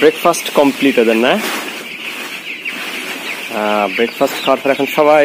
breakfast complete ওদের না breakfast খাওয়ার পর এখন সবাই